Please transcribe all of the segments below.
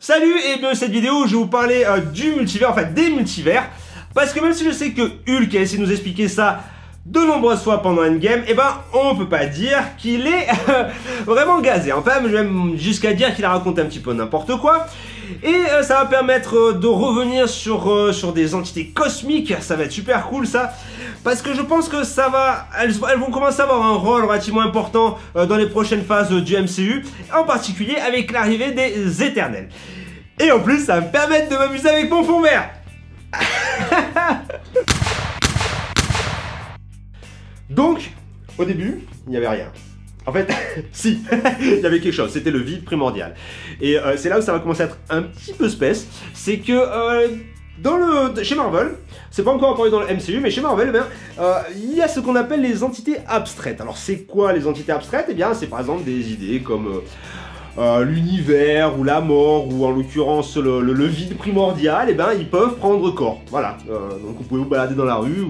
Salut et bienvenue dans cette vidéo où je vais vous parler euh, du multivers, enfin des multivers. Parce que même si je sais que Hulk a essayé de nous expliquer ça de nombreuses fois pendant Endgame, eh ben on peut pas dire qu'il est vraiment gazé. Enfin, même jusqu'à dire qu'il a raconté un petit peu n'importe quoi. Et euh, ça va permettre euh, de revenir sur, sur des entités cosmiques, ça va être super cool ça. Parce que je pense que ça va, elles vont commencer à avoir un rôle relativement important dans les prochaines phases du MCU, en particulier avec l'arrivée des Éternels. Et en plus, ça va me permettre de m'amuser avec mon fond vert. Donc, au début, il n'y avait rien. En fait, si, il y avait quelque chose, c'était le vide primordial. Et euh, c'est là où ça va commencer à être un petit peu space, c'est que euh, dans le, chez Marvel, c'est pas encore apparu dans le MCU, mais chez Marvel, eh euh, il y a ce qu'on appelle les entités abstraites. Alors c'est quoi les entités abstraites? Eh bien, c'est par exemple des idées comme euh, l'univers ou la mort ou en l'occurrence le, vide primordial, et eh ben ils peuvent prendre corps. Voilà. Euh, donc vous pouvez vous balader dans la rue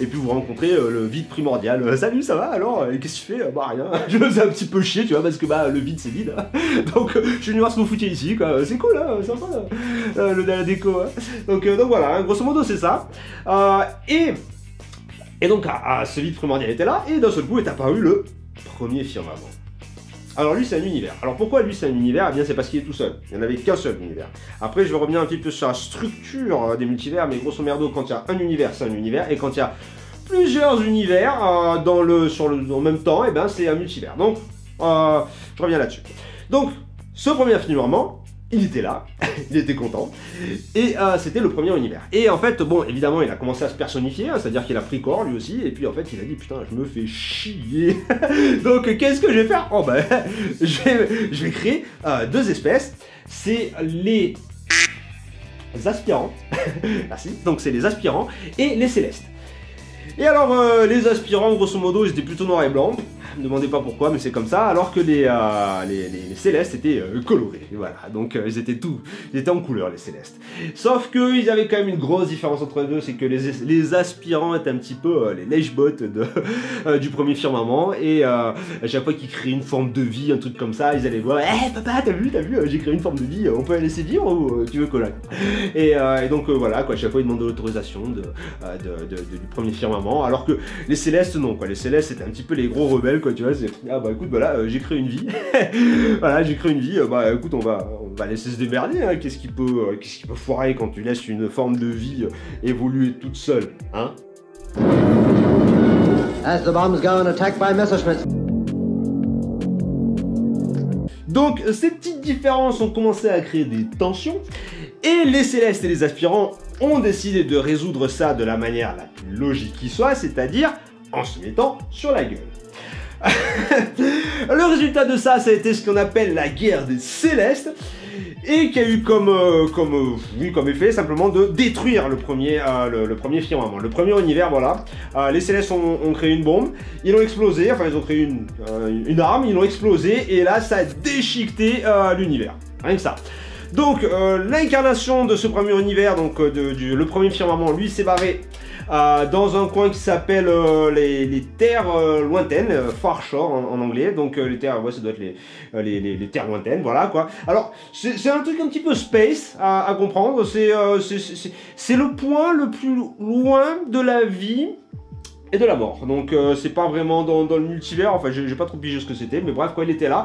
et puis vous rencontrez euh, le vide primordial. salut, ça va alors? Qu'est-ce que tu fais? Bah rien. Je me fais un petit peu chier, tu vois, parce que bah le vide c'est vide. Hein. donc je suis venu voir ce que vous foutiez ici, quoi. C'est cool, hein, sympa le, déco. Hein. Donc, donc voilà, hein, grosso modo c'est ça. et et donc à, ce vide primordial était là et d'un seul coup est apparu le premier firmament. Alors lui c'est un univers. Alors pourquoi lui c'est un univers? Eh bien c'est parce qu'il est tout seul. Il n'y en avait qu'un seul univers. Après je vais revenir un petit peu sur la structure euh, des multivers, mais grosso merdo quand il y a un univers c'est un univers, et quand il y a plusieurs univers euh, dans le, sur le, en même temps, eh ben c'est un multivers. Donc euh, je reviens là-dessus. Donc ce premier affirmement, il était là, il était content, et euh, c'était le premier univers. Et en fait, bon, évidemment, il a commencé à se personnifier, hein, c'est-à-dire qu'il a pris corps lui aussi, et puis en fait, il a dit putain, je me fais chier. Donc, qu'est-ce que je vais faire? Oh je vais, je vais créer euh, deux espèces. C'est les aspirants, merci. Donc, c'est les aspirants et les célestes. Et alors, euh, les aspirants, grosso modo, ils étaient plutôt noirs et blancs. Ne me demandez pas pourquoi, mais c'est comme ça. Alors que les, euh, les, célestes étaient euh, colorés. Voilà, donc ils étaient tout, ils étaient en couleur, les célestes. Sauf qu'ils y avait quand même une grosse différence entre les deux, c'est que les, aspirants étaient un petit peu les lèche-bots du premier firmament. Et à chaque fois qu'ils créaient une forme de vie, un truc comme ça, ils allaient voir Hé papa, t'as vu, t'as vu, j'ai créé une forme de vie, on peut la laisser vivre ou tu veux coller et, et, donc voilà, quoi, à chaque fois ils demandaient l'autorisation du premier firmament alors que les célestes non quoi, les célestes c'était un petit peu les gros rebelles quoi, tu vois, c'est ah bah écoute voilà, euh, j'ai créé une vie, voilà j'ai créé une vie, euh, bah écoute on va on va laisser se démerder, hein. qu'est-ce qui peut euh, qu'est-ce qui peut foirer quand tu laisses une forme de vie évoluer toute seule, hein? As the bombs gone, attack by Donc ces petites différences ont commencé à créer des tensions et les célestes et les aspirants ont décidé de résoudre ça de la manière la plus logique qui soit, c'est-à-dire en se mettant sur la gueule. le résultat de ça, ça a été ce qu'on appelle la guerre des célestes, et qui a eu comme, euh, euh, effet simplement de détruire le premier, euh, le, premier firmament, le premier univers, voilà. les célestes ont, créé une bombe, ils l'ont explosé, enfin ils ont créé une, une arme, ils l'ont explosé, et là ça a déchiqueté l'univers. Rien que ça. Donc, euh, l'incarnation de ce premier univers, donc euh, le premier firmament, lui s'est barré euh, dans un coin qui s'appelle les, terres lointaines, Far Shore en, anglais. Donc, les terres, ouais, ça doit être les, terres lointaines, voilà quoi. Alors, c'est un truc un petit peu space à comprendre. C'est le point le plus loin de la vie et de la mort. Donc euh, c'est pas vraiment dans, le multivers, enfin j'ai pas trop pigé ce que c'était, mais bref quoi il était là.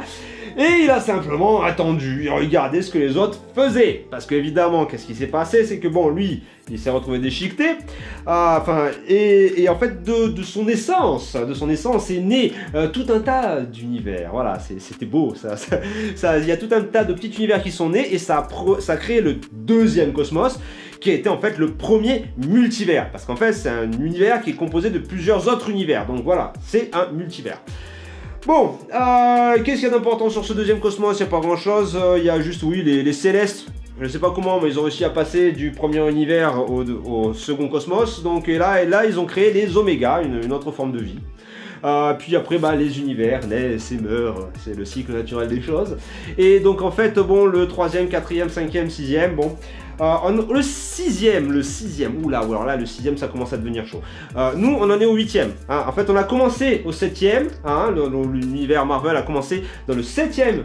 Et il a simplement attendu et regardé ce que les autres faisaient. Parce qu'évidemment, qu'est-ce qui s'est passé? C'est que bon, lui, il s'est retrouvé déchiqueté. Euh, enfin, et, en fait, de, son essence, de son essence est né euh, tout un tas d'univers. Voilà, c'était beau. Ça, ça, il y a tout un tas de petits univers qui sont nés et ça ça a créé le deuxième cosmos qui a été en fait le premier multivers. Parce qu'en fait, c'est un univers qui est composé de plusieurs autres univers. Donc voilà, c'est un multivers. Bon, euh, qu'est-ce qu'il y a d'important sur ce deuxième cosmos? Il n'y a pas grand-chose. Euh, il y a juste, oui, les, célestes. Je ne sais pas comment, mais ils ont réussi à passer du premier univers au, second cosmos. Donc là, et là, ils ont créé les omégas, une, autre forme de vie. Euh, puis après, bah, les univers naissent et meurent, c'est le cycle naturel des choses. Et donc en fait, bon, le troisième, quatrième, cinquième, sixième, bon, le sixième, le sixième, oula, alors là, le sixième, ça commence à devenir chaud. nous, on en est au huitième. Hein. En fait, on a commencé au septième, hein, l'univers Marvel a commencé dans le septième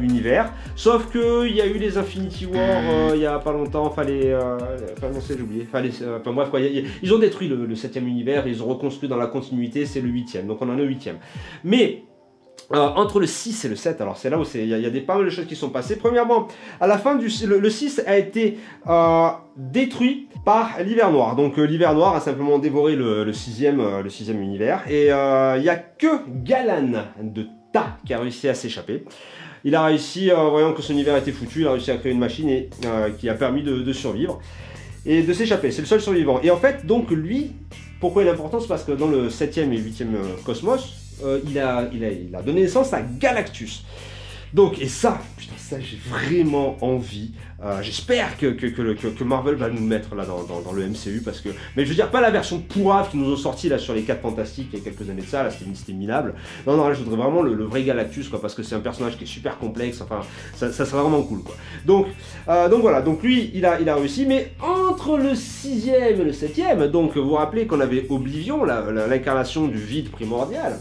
univers, sauf que il y a eu les Infinity War il y a pas longtemps, fallait, enfin non, j'ai oublié, fallait, enfin bref, quoi, ils ont détruit le, le septième univers, ils ont reconstruit dans la continuité, c'est le huitième, donc on en est au huitième. Mais euh, entre le 6 et le 7, alors c'est là où il y, a des pas mal de choses qui sont passées. Premièrement, à la fin du le, 6 a été euh, détruit par l'hiver noir. Donc euh, l'hiver noir a simplement dévoré le, sixième, le sixième univers. Et il n'y a que Galan de Ta qui a réussi à s'échapper. Il a réussi, voyant que son univers était foutu, il a réussi à créer une machine qui a permis de, de survivre et de s'échapper. C'est le seul survivant. Et en fait, donc lui, pourquoi il est important? C'est parce que dans le 7e et 8e cosmos, euh, il, a, il, a, il, a, donné naissance à Galactus. Donc, et ça, putain, ça j'ai vraiment envie euh, j'espère que, que, Marvel va nous mettre là dans, le MCU parce que. Mais je veux dire, pas la version pourrave qu'ils nous ont sorti là sur les 4 Fantastiques il y a quelques années de ça, là c'était minable. Non, non, là je voudrais vraiment le, vrai Galactus quoi, parce que c'est un personnage qui est super complexe, enfin, ça, ça serait vraiment cool quoi. Donc, euh, donc voilà, donc lui il a, il a réussi, mais entre le 6 et le 7 donc vous vous rappelez qu'on avait Oblivion, l'incarnation du vide primordial,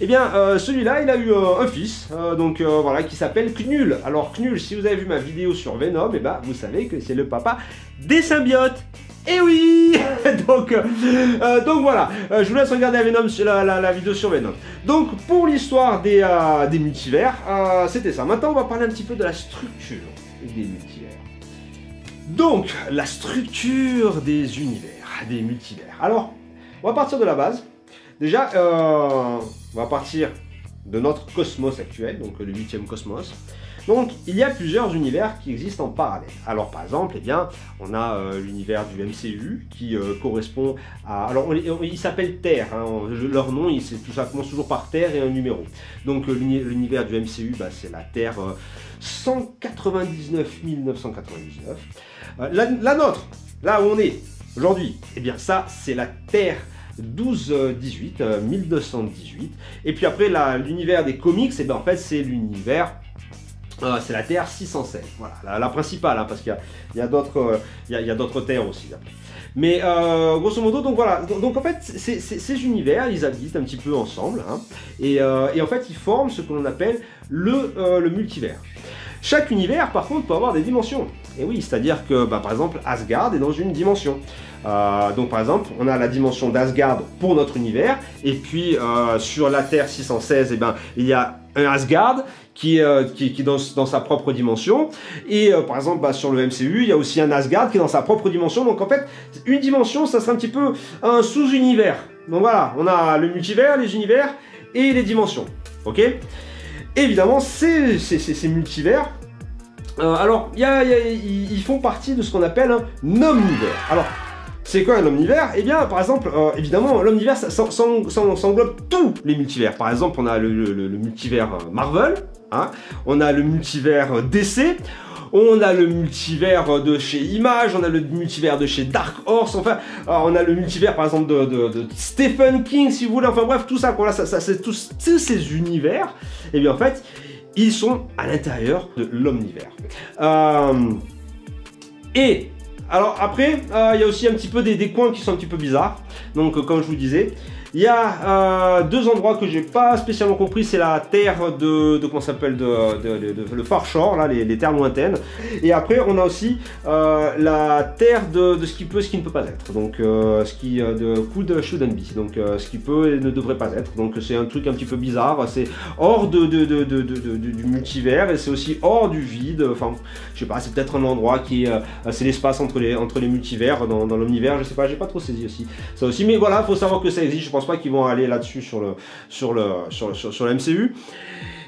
eh bien euh, celui-là il a eu un fils, donc voilà, qui s'appelle Knul. Alors Knul, si vous avez vu ma vidéo sur Venom, eh ben, vous savez que c'est le papa des symbiotes. Et eh oui donc, euh, donc voilà, euh, je vous laisse regarder Venom, la, la, vidéo sur Venom. Donc pour l'histoire euh, des multivers, c'était ça. Maintenant on va parler un petit peu de la structure des multivers. Donc la structure des univers, des multivers. Alors, on va partir de la base. Déjà, on va partir de notre cosmos actuel, donc le huitième cosmos. Donc il y a plusieurs univers qui existent en parallèle. Alors par exemple, eh bien, on a euh, l'univers du MCU qui euh, correspond à... Alors il s'appelle Terre, hein. leur nom tout ça commence toujours par Terre et un numéro. Donc euh, l'univers du MCU, bah, c'est la Terre 199 999. La, la, nôtre, là où on est aujourd'hui, eh bien ça c'est la Terre 1218, 1218. Et puis après l'univers des comics, eh bien, en fait c'est l'univers ah, c'est la Terre 616, voilà, la, principale, hein, parce qu'il y a, d'autres terres aussi. Mais euh, grosso modo, donc voilà, donc, en fait, ces univers, ils habitent un petit peu ensemble, hein, euh, et, en fait, ils forment ce que l'on appelle le, euh, le multivers. Chaque univers, par contre, peut avoir des dimensions. Et oui, c'est-à-dire que, bah, par exemple, Asgard est dans une dimension. donc par exemple, on a la dimension d'Asgard pour notre univers, et puis sur la Terre 616, eh ben, il y a un Asgard qui, euh, qui, est dans, sa propre dimension. Et euh, par exemple, bah, sur le MCU, il y a aussi un Asgard qui est dans sa propre dimension. Donc en fait, une dimension, ça serait un petit peu un sous-univers. Donc voilà, on a le multivers, les univers et les dimensions. Ok? Évidemment, ces, multivers, euh, alors, ils font partie de ce qu'on appelle un omnivers. Alors, c'est quoi un omnivers? Eh bien, par exemple, euh, évidemment, l'omnivers s'englobe tous les multivers. Par exemple, on a le, multivers euh, Marvel, hein. on a le multivers DC, on a le multivers de chez Image, on a le multivers de chez Dark Horse, enfin, euh, on a le multivers par exemple de, Stephen King, si vous voulez, enfin bref, tout ça, voilà, ça, c'est tous, ces univers, et bien en fait, ils sont à l'intérieur de l'omnivers. et alors après, euh, il y a aussi un petit peu des, coins qui sont un petit peu bizarres. Donc euh, comme je vous disais, il y a euh, deux endroits que j'ai pas spécialement compris, c'est la terre de, comment s'appelle de, le Far Shore, là, les, terres lointaines. Et après, on a aussi euh, la terre de, ce qui peut, ce qui ne peut pas être. Donc, euh, ce qui de could shouldn't be. Donc, ce qui peut et ne devrait pas être. Donc, c'est un truc un petit peu bizarre. C'est hors de, du multivers et c'est aussi hors du vide. Enfin, je sais pas, c'est peut-être un endroit qui est, c'est l'espace entre les entre les multivers dans, dans l'univers. Je sais pas, j'ai pas trop saisi aussi ça aussi. Mais voilà, faut savoir que ça existe. Je pense pas qu'ils vont aller là-dessus sur le, sur, le, sur, sur, le MCU.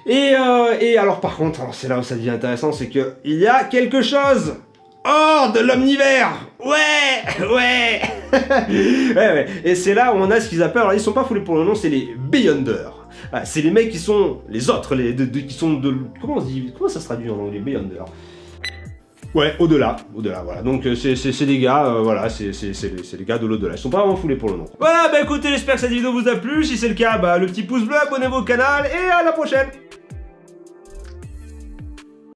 Et, euh, et, alors par contre, c'est là où ça devient intéressant, c'est que il y a quelque chose hors de l'omnivers Ouais Ouais Ouais, ouais. Et c'est là où on a ce qu'ils appellent, alors ils sont pas foulés pour le nom, c'est les Beyonders. c'est les mecs qui sont les autres, les, qui sont de... Comment on dit Comment ça se traduit en anglais Beyonders? Ouais, au-delà, au-delà, voilà. Donc euh, c'est des gars, euh, voilà, c'est les gars de l'au-delà. Ils sont pas vraiment foulés pour le nom. Voilà, bah écoutez, j'espère que cette vidéo vous a plu. Si c'est le cas, bah le petit pouce bleu, abonnez-vous au canal et à la prochaine